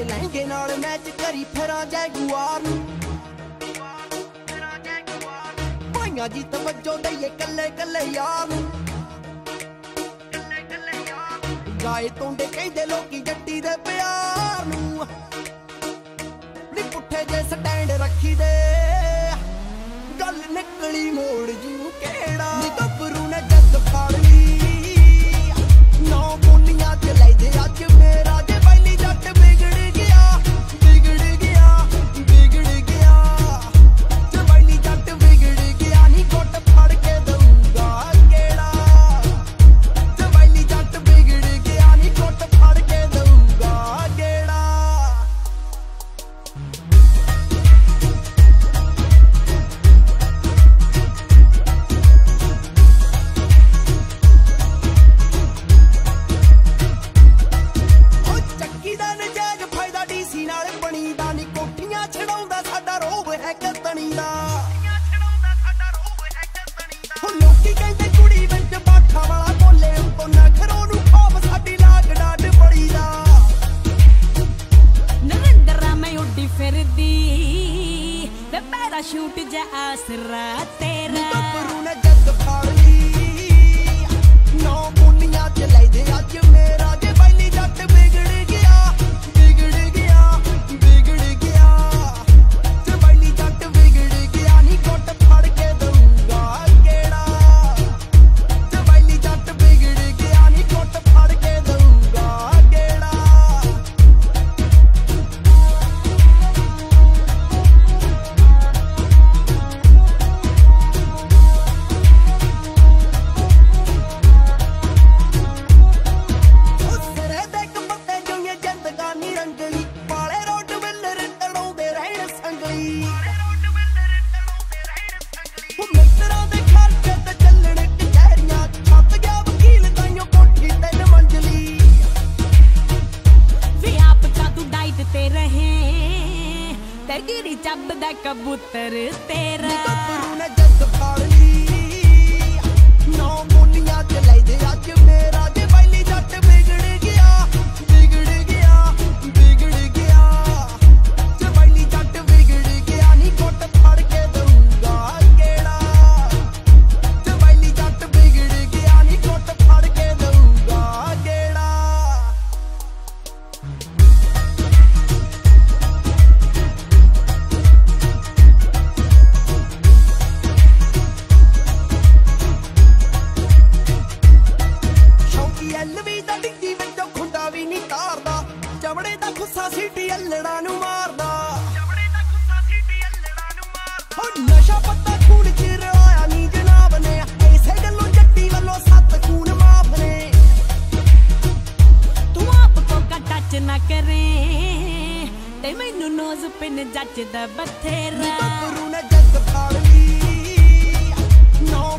ਦੇ ਲਹਿੰਗੇ ਨਾਲ ਮੈਚ ਕਰੀ ਫਿਰਾਂ ਜੈਗੂਆਰ ਨੂੰ। ਭਾਈਆਂ ਜੀ ਤਵੱਜੋ ਦਈਏ ਕੱਲੇ ਕੱਲੇ ਯਾਰ ਨੂੰ। ਗਾਏ ਟੁੰਡੇ ਕਹਿੰਦੇ ਲੋਕੀ ਜੱਟੀ ਦੇ ਪਿਆਰ ਨੂੰ। ਨੀ ਪੁੱਠੇ ਜੇ ਸਟੈਂਡ ਰੱਖੀ ਦੇ। ਗੱਲ ਨਿਕਲੀ ਮੋੜ ਜੀ। छूट जा आसरा तेरा ਕਬੂਤਰ ਗਿਰੀ ਚੱਬਦਾ ਕਬੂਤਰ ਤੇਰਾ ਅੱਲੜਾ ਨੂੰ ਮਾਰਦਾ। ਚਬੜੇ ਦਾ ਗੁੱਸਾ ਸੀਟੀ ਅੱਲੜਾ ਨੂੰ ਮਾਰਦਾ। ਓ ਨਸ਼ਾ ਪੱਤਾ ਖੂਨ ਚ ਰੋਇਆ ਨਹੀਂ ਜਨਾਬ ਨੇ। ਐਸੇ ਗੱਲੋਂ ਜੱਟੀ ਵੱਲੋਂ ਸੱਤ ਖੂਨ ਮਾਫ ਨੇ। ਤੂੰ ਆਪ ਕੋ ਟੱਚ ਨਾ ਕਰੇ ਤੇ ਮੈਨੂੰ ਨੋਜ਼ ਪਿੰਨ ਜੱਜ ਦਾ ਬਥੇਰਾ। ਨੀ ਬੱਕਰੂ ਨੇ ਜੱਗ ਫਾੜ ਲਈ। ਨੋ